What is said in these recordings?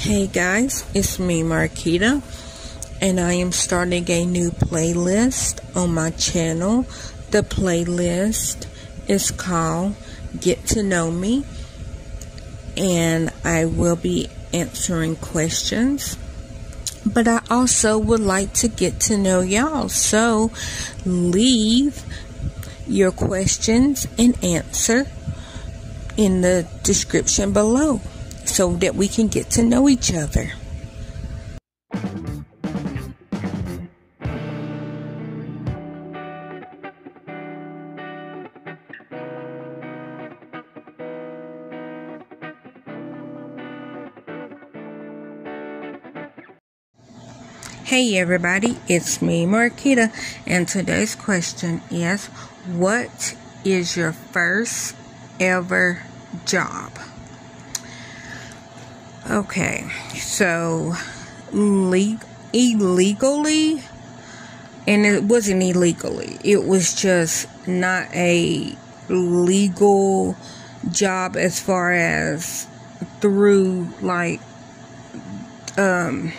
Hey guys, it's me, Marquita, and I am starting a new playlist on my channel. The playlist is called Get to Know Me, and I will be answering questions. But I also would like to get to know y'all, so leave your questions and answer in the description below so that we can get to know each other. Hey everybody, it's me Marquita, and today's question is What is your first ever job? Okay, so le- illegally, and it wasn't illegally, it was just not a legal job as far as through like um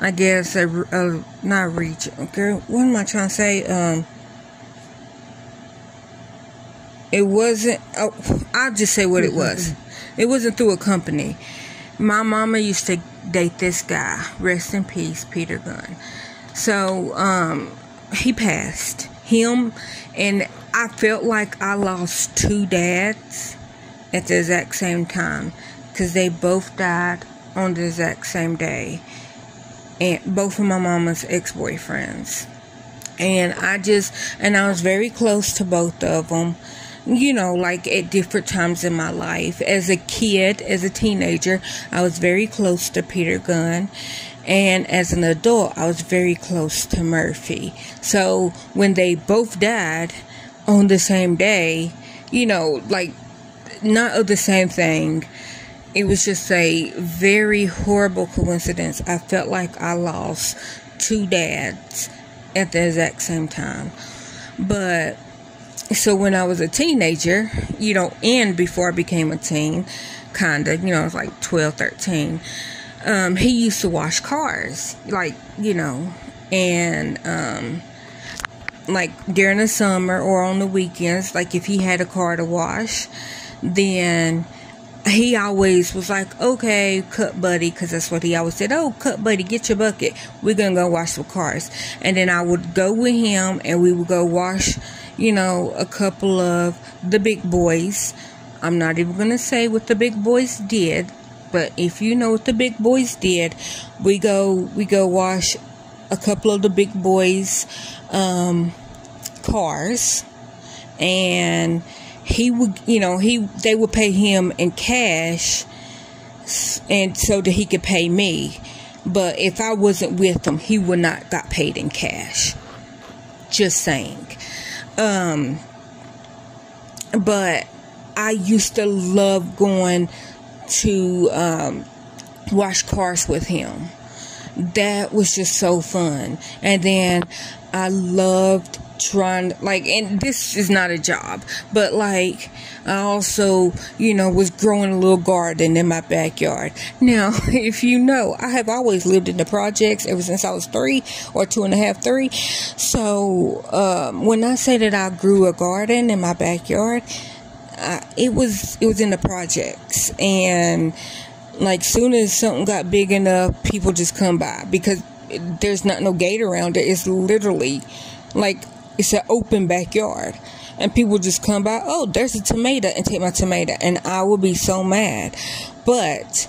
I guess a, a not reach okay what am I trying to say? Um it wasn't oh I'll just say what it was it wasn't through a company. My mama used to date this guy. Rest in peace, Peter Gunn. So, um, he passed. Him and I felt like I lost two dads at the exact same time because they both died on the exact same day, and both of my mama's ex-boyfriends. And I just and I was very close to both of them you know, like at different times in my life. As a kid, as a teenager, I was very close to Peter Gunn. And as an adult, I was very close to Murphy. So when they both died on the same day, you know, like not of the same thing, it was just a very horrible coincidence. I felt like I lost two dads at the exact same time. But so when I was a teenager, you know, and before I became a teen, kinda, you know, I was like 12, 13, um, he used to wash cars, like, you know, and, um, like during the summer or on the weekends, like if he had a car to wash, then he always was like, okay, cut buddy, because that's what he always said. Oh, cut buddy, get your bucket. We're going to go wash some cars. And then I would go with him and we would go wash you know, a couple of the big boys. I'm not even going to say what the big boys did, but if you know what the big boys did, we go we go wash a couple of the big boys um, cars and he would you know he they would pay him in cash and so that he could pay me but if i wasn't with him he would not got paid in cash just saying um, but I used to love going to um, wash cars with him. That was just so fun. And then I loved trying like and this is not a job but like i also you know was growing a little garden in my backyard. Now if you know i have always lived in the projects ever since i was three or two and a half three. So um, when i say that i grew a garden in my backyard uh, it was it was in the projects. And like soon as something got big enough people just come by because there's not no gate around it. It's literally like it's an open backyard. And people just come by oh there's a tomato and take my tomato. And i will be so mad. But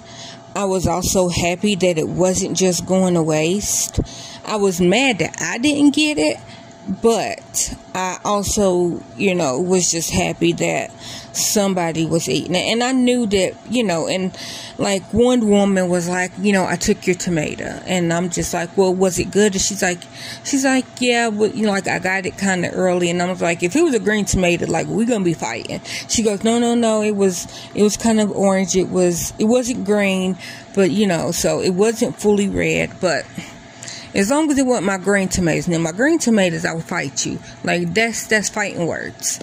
i was also happy that it wasn't just going to waste. I was mad that i didn't get it but I also, you know, was just happy that somebody was eating it. And I knew that, you know, and like one woman was like, you know, I took your tomato. And I'm just like, well, was it good? And she's like, she's like, yeah, well, you know, like I got it kind of early. And I was like, if it was a green tomato, like we're going to be fighting. She goes, no, no, no. It was, it was kind of orange. It was, it wasn't green, but you know, so it wasn't fully red, but as long as it wasn't my green tomatoes. Now my green tomatoes, I will fight you. Like that's that's fighting words.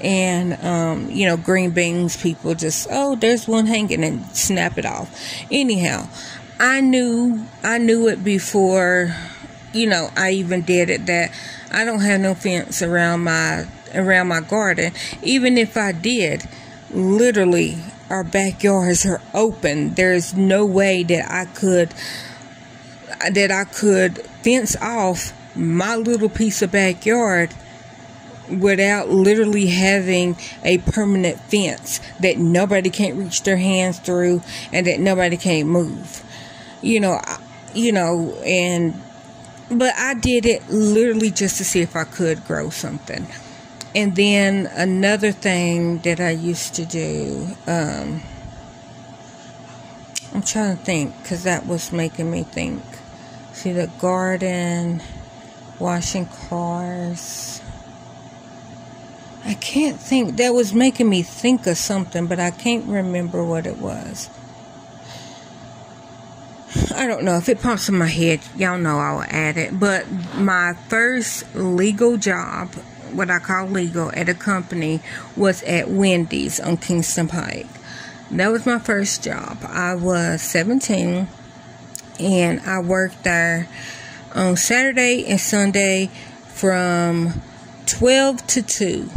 and um, you know green beans people just oh there's one hanging and snap it off anyhow i knew i knew it before you know i even did it that i don't have no fence around my around my garden even if i did literally our backyards are open there's no way that i could that i could fence off my little piece of backyard without literally having a permanent fence that nobody can't reach their hands through and that nobody can't move. You know, you know, and but I did it literally just to see if I could grow something. And then another thing that I used to do, um, I'm trying to think because that was making me think. See the garden, washing cars I can't think. That was making me think of something, but I can't remember what it was. I don't know if it pops in my head. Y'all know I'll add it. But my first legal job, what I call legal, at a company was at Wendy's on Kingston Pike. That was my first job. I was 17 and I worked there on Saturday and Sunday from 12 to 2.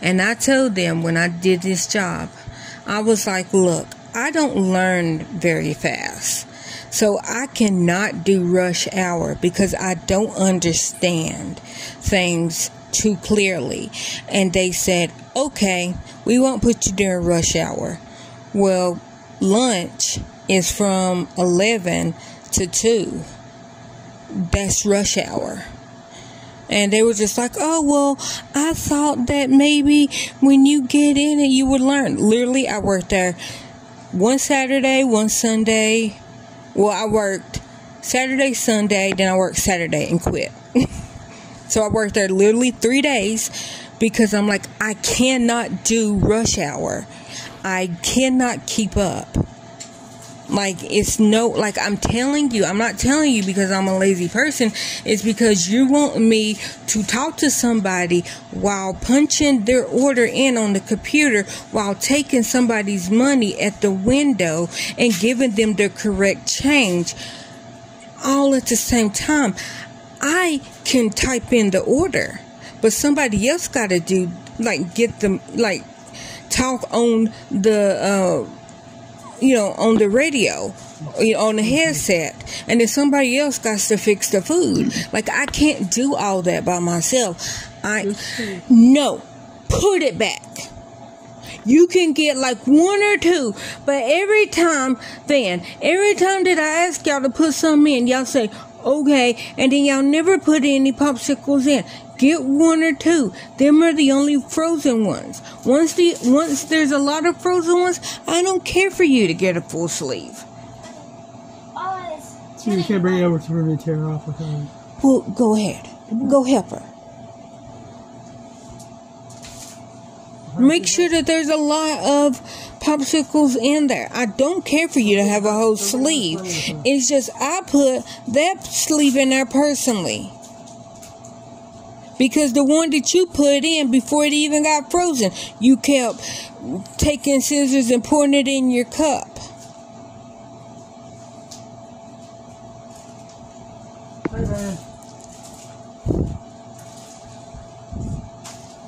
And I told them when I did this job, I was like, look, I don't learn very fast. So I cannot do rush hour because I don't understand things too clearly. And they said, okay, we won't put you during rush hour. Well, lunch is from 11 to 2. That's rush hour. And they were just like, oh, well, I thought that maybe when you get in it, you would learn. Literally, I worked there one Saturday, one Sunday. Well, I worked Saturday, Sunday, then I worked Saturday and quit. so I worked there literally three days because I'm like, I cannot do rush hour. I cannot keep up. Like it's no like I'm telling you, I'm not telling you because I'm a lazy person. It's because you want me to talk to somebody while punching their order in on the computer while taking somebody's money at the window and giving them the correct change all at the same time. I can type in the order, but somebody else got to do like get them like talk on the uh you know, on the radio, you know, on the mm-hmm. headset, and then somebody else got to fix the food. Like I can't do all that by myself. I no, put it back. You can get like one or two, but every time, then every time that I ask y'all to put some in, y'all say okay, and then y'all never put any popsicles in. Get one or two. Them are the only frozen ones. Once the once there's a lot of frozen ones, I don't care for you to get a full sleeve. you can't bring it over to me tear off with her. Well, go ahead. Go help her. Make sure that there's a lot of popsicles in there. I don't care for you to have a whole sleeve. It's just I put that sleeve in there personally. Because the one that you put in before it even got frozen, you kept taking scissors and pouring it in your cup.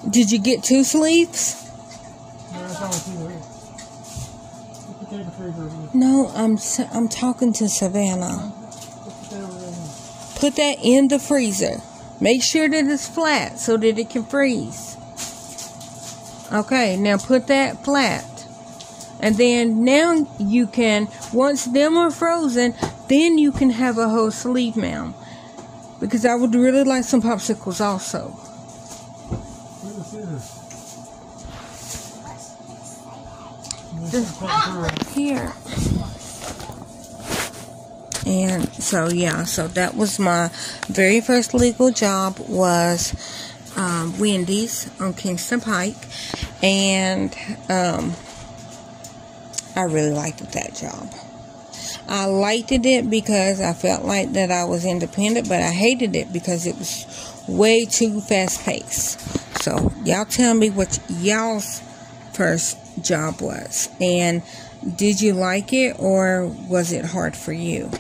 Did you get two sleeves? No, I'm I'm talking to Savannah. Put that in the freezer. Make sure that it's flat so that it can freeze. Okay, now put that flat. And then now you can, once them are frozen, then you can have a whole sleeve mount. Because I would really like some popsicles also. Here. And so yeah, so that was my very first legal job was um, Wendy's on Kingston Pike, and um, I really liked that job. I liked it because I felt like that I was independent, but I hated it because it was way too fast paced. So y'all tell me what y'all's first job was, and did you like it or was it hard for you?